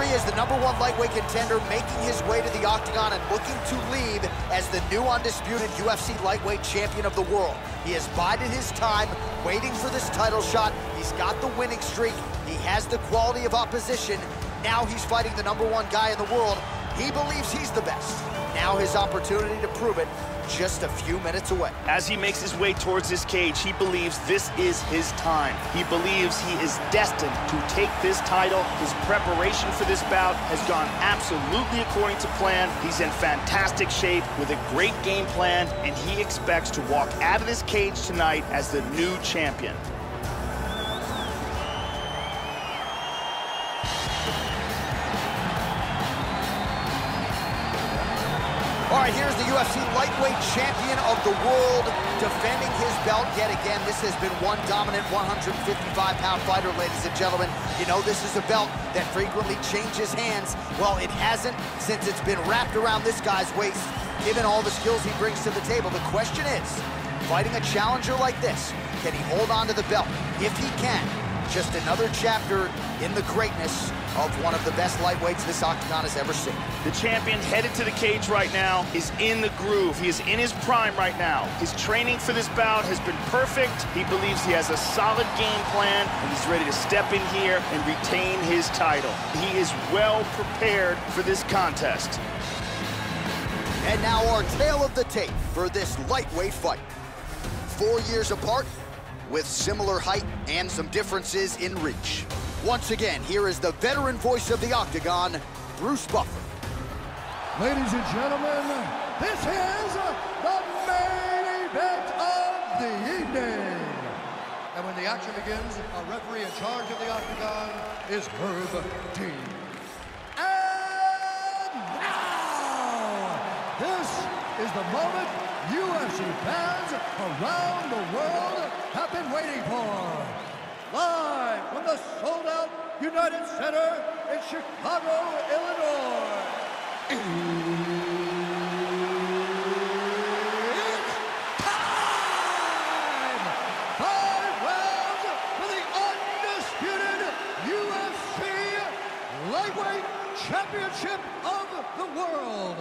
Here he is, the number one lightweight contender, making his way to the octagon and looking to leave as the new undisputed UFC lightweight champion of the world. He has bided his time, waiting for this title shot. He's got the winning streak. He has the quality of opposition. Now he's fighting the number one guy in the world. He believes he's the best. Now his opportunity to prove it just a few minutes away. As he makes his way towards his cage, he believes this is his time. He believes he is destined to take this title. His preparation for this bout has gone absolutely according to plan. He's in fantastic shape with a great game plan, and he expects to walk out of this cage tonight as the new champion. UFC lightweight champion of the world defending his belt yet again. This has been one dominant 155-pound fighter, ladies and gentlemen. You know, this is a belt that frequently changes hands. Well, it hasn't since it's been wrapped around this guy's waist. Given all the skills he brings to the table, the question is, fighting a challenger like this, can he hold on to the belt? If he can, just another chapter in the greatness of one of the best lightweights this octagon has ever seen. The champion headed to the cage right now is in the groove. He is in his prime right now. His training for this bout has been perfect. He believes he has a solid game plan, and he's ready to step in here and retain his title. He is well prepared for this contest. And now our tale of the tape for this lightweight fight. Four years apart, with similar height and some differences in reach. Once again, here is the veteran voice of the Octagon, Bruce Buffer. Ladies and gentlemen, this is the main event of the evening. And when the action begins, our referee in charge of the Octagon is Herb Dean. And now, this is the moment UFC fans around the world have been waiting for. Live from the sold-out United Center in Chicago, Illinois. It's time! Five rounds for the undisputed UFC Lightweight Championship of the World.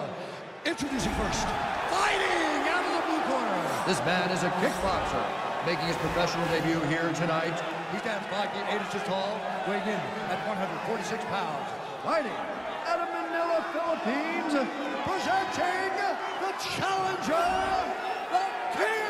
Introducing first, fighting out of the blue corner. This man is a kickboxer, making his professional debut here tonight. He stands 5 feet 8 inches tall, weighing in at 146 pounds. Fighting out of Manila, Philippines, presenting the challenger, the King.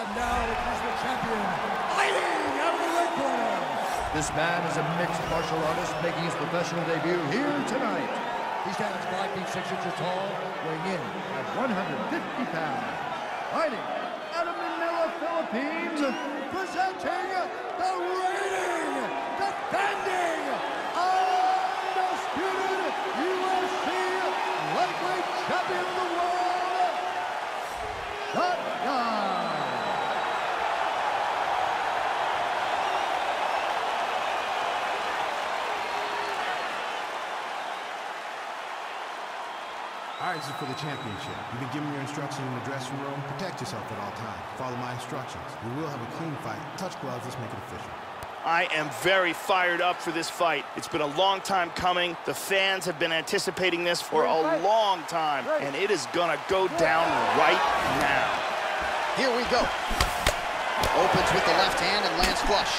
And now it is the champion, fighting out of the red corner. This man is a mixed martial artist making his professional debut here tonight. He stands 5 feet 6 inches tall, weighing in at 150 pounds. Fighting out of Manila, Philippines, presenting the reigning, defending, undisputed UFC lightweight champion of the world, Shotgun. All right, this is for the championship. You've been given your instructions in the dressing room. Protect yourself at all times. Follow my instructions. We will have a clean fight. Touch gloves. Let's make it official. I am very fired up for this fight. It's been a long time coming. The fans have been anticipating this for a long time, and it is gonna go down right now. Here we go. Opens with the left hand and lands flush.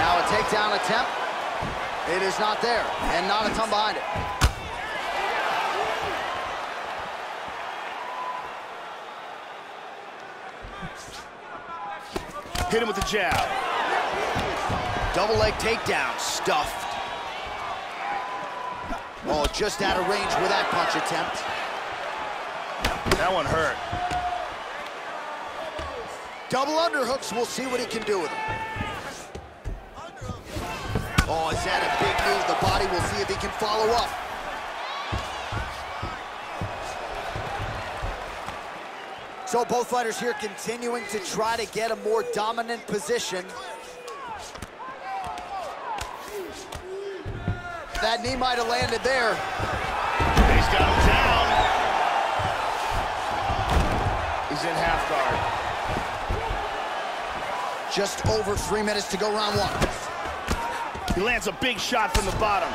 Now a takedown attempt. It is not there, and not a ton behind it. Hit him with the jab. Double leg takedown, stuffed. Oh, just out of range with that punch attempt. That one hurt. Double underhooks, we'll see what he can do with them. Oh, is that a big move? The body we'll see if he can follow up. So both fighters here continuing to try to get a more dominant position. That knee might have landed there. he's got him down. He's in half guard. Just over three minutes to go round one. He lands a big shot from the bottom.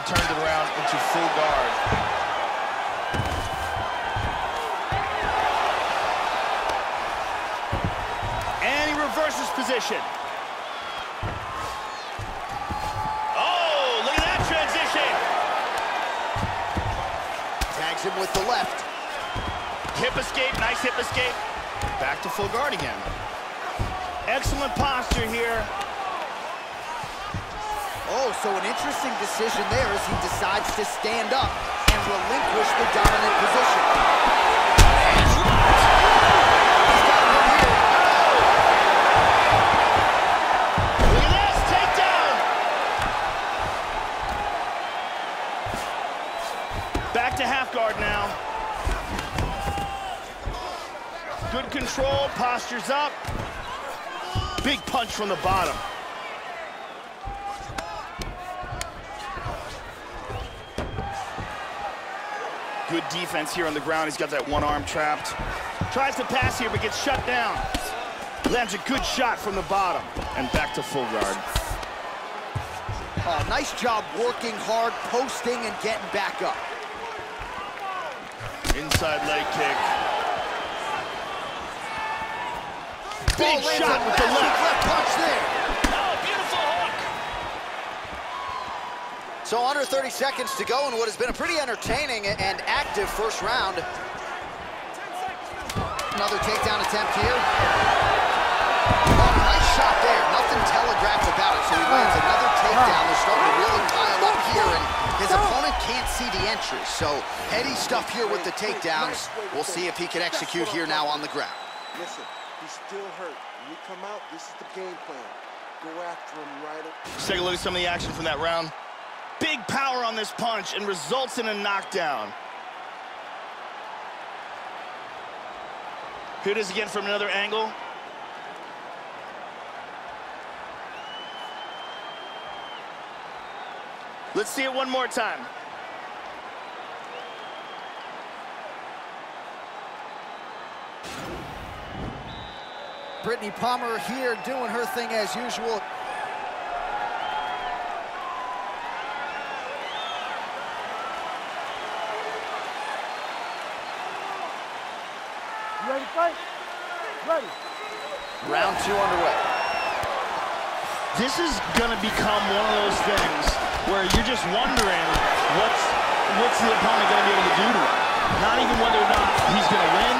He turns it around into full guard. And he reverses position. Oh, look at that transition. Tags him with the left. Hip escape, nice hip escape. Back to full guard again. Excellent posture here. Oh, so an interesting decision there as he decides to stand up and relinquish the dominant position. Back to half guard now. Good control, postures up. Big punch from the bottom. Good defense here on the ground. He's got that one arm trapped. Tries to pass here, but gets shut down. Lands a good shot from the bottom. And back to full guard. Oh, nice job working hard, posting, and getting back up. Inside leg kick. Big shot with the left. left punch there. Oh, beautiful hook. So under 30 seconds to go in what has been a pretty entertaining and active first round. Another takedown attempt here. Oh, nice shot there. Nothing telegraphed about it, so he lands another takedown. They're starting to really pile up here, and his opponent can't see the entry. So heady stuff here with the takedowns. We'll see if he can execute here now on the ground. Listen, He's still hurt. When you come out, this is the game plan. Go after him, Ryder. Let's take a look at some of the action from that round. Big power on this punch and results in a knockdown. Here it is again from another angle. Let's see it one more time. Brittany Palmer here doing her thing as usual. ready to fight? Ready. Round two underway. This is going to become one of those things where you're just wondering what's what's the opponent going to be able to do to him. Not even whether or not he's going to win,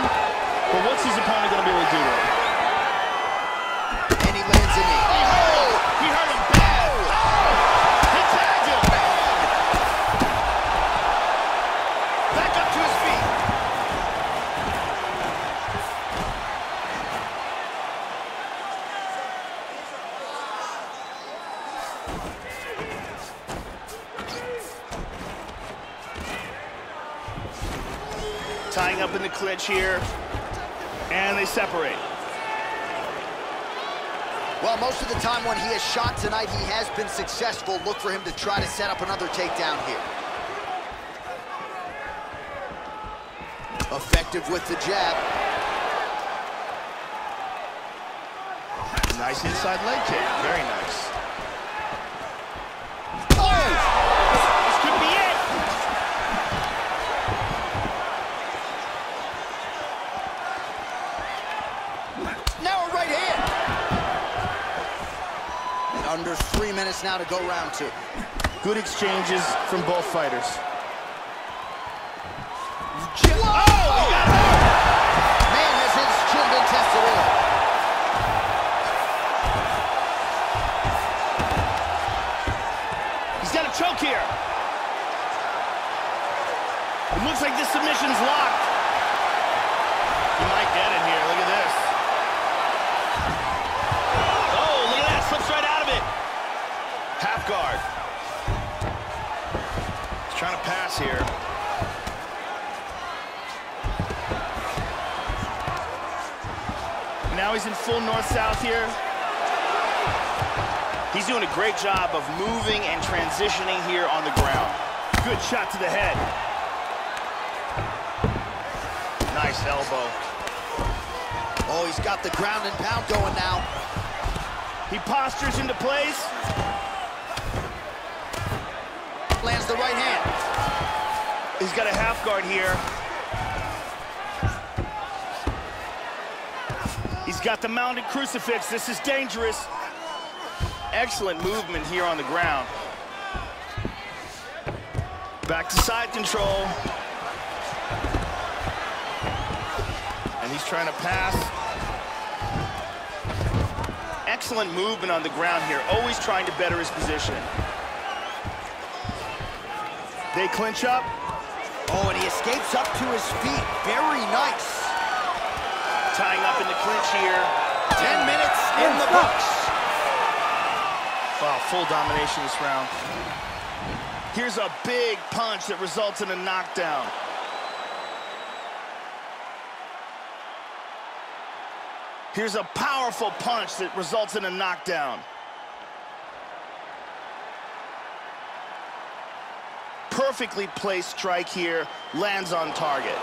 but what's his opponent going to be able to do to him. Tying up in the clinch here. And they separate. Well, most of the time when he has shot tonight, he has been successful. Look for him to try to set up another takedown here. Effective with the jab. Nice inside leg kick. Very nice. Under three minutes now to go round two. Good exchanges from both fighters. Oh! Man, has his chin been tested in. He's got a choke here. It looks like this submission's locked. Full north-south here. He's doing a great job of moving and transitioning here on the ground. Good shot to the head. Nice elbow. Oh, he's got the ground and pound going now. He postures into place. Lands the right hand. He's got a half guard here. Got the mounted crucifix. This is dangerous. Excellent movement here on the ground. Back to side control. And he's trying to pass. Excellent movement on the ground here, always trying to better his position. They clinch up. Oh, and he escapes up to his feet. Very nice. Tying up in the clinch here. 10 minutes in oh, the books. Wow, full domination this round. Here's a big punch that results in a knockdown. Here's a powerful punch that results in a knockdown. Perfectly placed strike here, lands on target.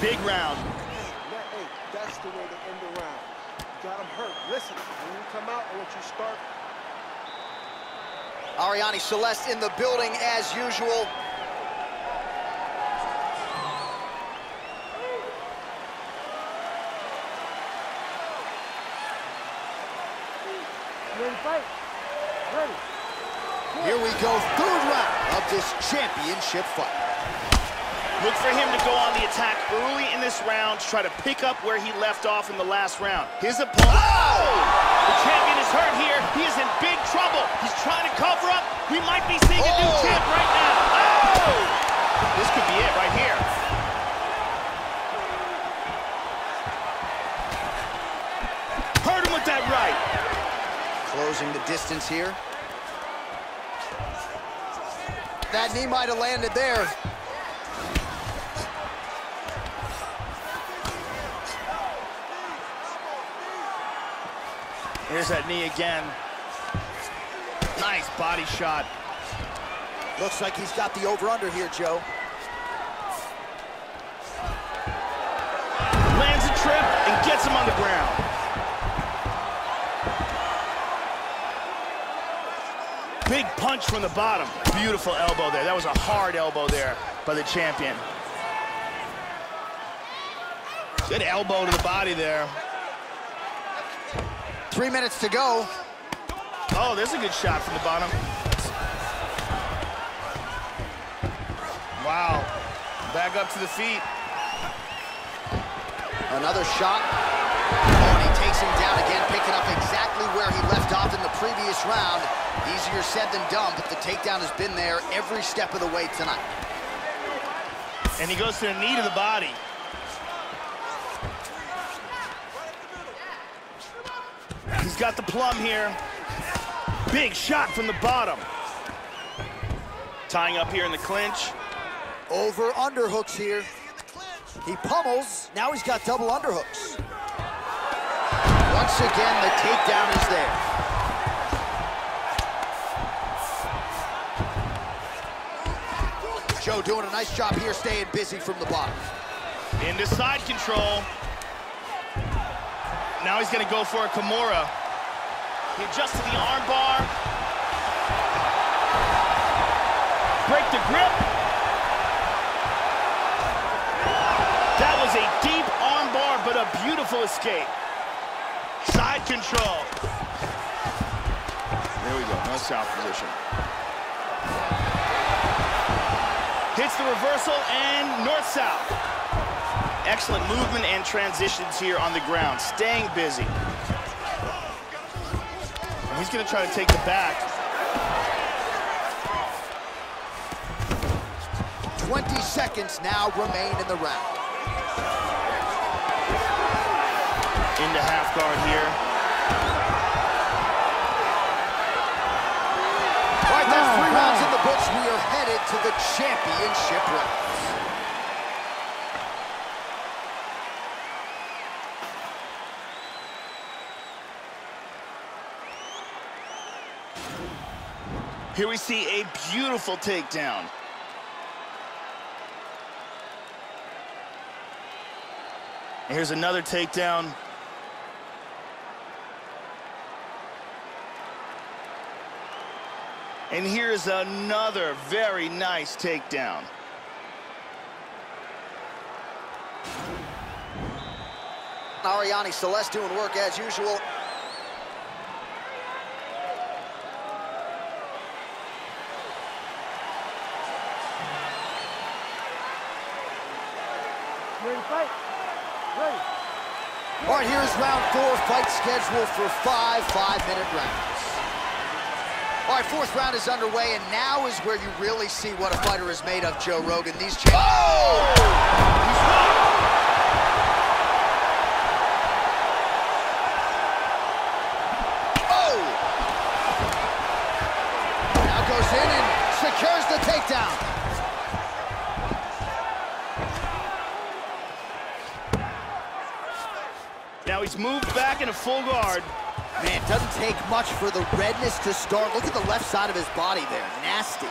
Big round. Hey, that's the way to end the round. Got him hurt. Listen, when you come out, I want you start Arianny Celeste in the building as usual. Ready fight? Ready. Here we go, third round of this championship fight. Look for him to go on the attack early in this round to try to pick up where he left off in the last round. His opponent... Oh! The champion is hurt here. He is in big trouble. He's trying to cover up. We might be seeing a new Oh! champ right now. Oh! This could be it right here. Hurt him with that right. Closing the distance here. That knee might have landed there. Here's that knee again. Nice body shot. Looks like he's got the over-under here, Joe. Lands a trip and gets him on the ground. Big punch from the bottom. Beautiful elbow there. That was a hard elbow there by the champion. Good elbow to the body there. Three minutes to go. Oh, there's a good shot from the bottom. Wow. Back up to the feet. Another shot. Oh, and he takes him down again, picking up exactly where he left off in the previous round. Easier said than done, but the takedown has been there every step of the way tonight. And he goes to the knee to the body. He's got the plum here. Big shot from the bottom. Tying up here in the clinch. Over underhooks here. He pummels. Now he's got double underhooks. Once again, the takedown is there. Joe doing a nice job here, staying busy from the bottom. Into side control. Now he's gonna go for a Kimura. He adjusts to the armbar. Break the grip. That was a deep armbar, but a beautiful escape. Side control. There we go, north-south position. Hits the reversal and north-south. Excellent movement and transitions here on the ground, staying busy. And he's gonna try to take the back. 20 seconds now remain in the round. into half guard here. All right, that's three uh-huh. rounds in the books. We are headed to the championship rounds. Here we see a beautiful takedown. And Here's another takedown. And here's another very nice takedown. Arianny Celeste doing work as usual. Fight. Ready. All right, here's round four, fight scheduled for five five-minute rounds. All right, fourth round is underway, and now is where you really see what a fighter is made of, Joe Rogan. These champions... Oh! Oh! Now goes in and secures the takedown. He's moved back into full guard. Man, it doesn't take much for the redness to start. Look at the left side of his body there. Nasty.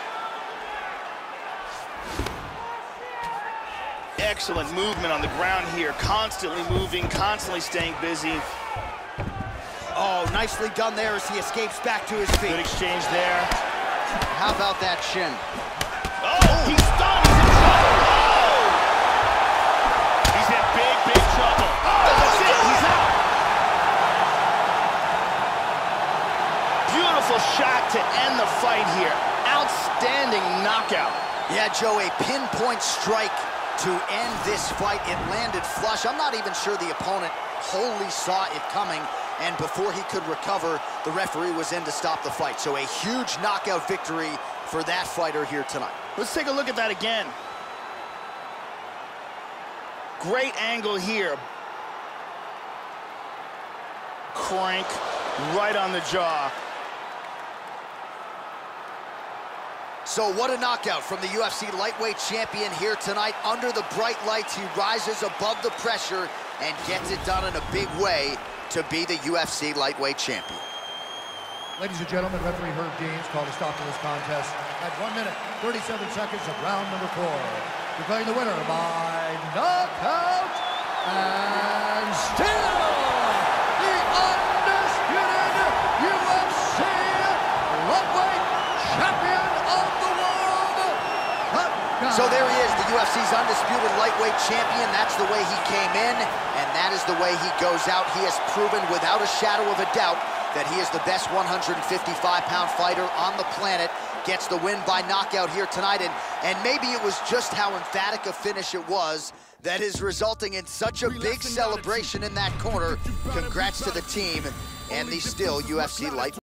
Excellent movement on the ground here. Constantly moving, constantly staying busy. Oh, nicely done there as he escapes back to his feet. Good exchange there. How about that shin? Oh, fight here. Outstanding knockout. Yeah, Joe, a pinpoint strike to end this fight. It landed flush. I'm not even sure the opponent wholly saw it coming, and before he could recover, the referee was in to stop the fight. So a huge knockout victory for that fighter here tonight. Let's take a look at that again. Great angle here. Crank right on the jaw. So what a knockout from the UFC lightweight champion here tonight. Under the bright lights, he rises above the pressure and gets it done in a big way to be the UFC lightweight champion. Ladies and gentlemen, referee Herb Deans called a stop to this contest at 1 minute, 37 seconds of round number four. Declaring the winner by knockout and So there he is, the UFC's undisputed lightweight champion. That's the way he came in, and that is the way he goes out. He has proven without a shadow of a doubt that he is the best 155-pound fighter on the planet. Gets the win by knockout here tonight, and, and maybe it was just how emphatic a finish it was that is resulting in such a big celebration in that corner. Congrats to the team and the still UFC light.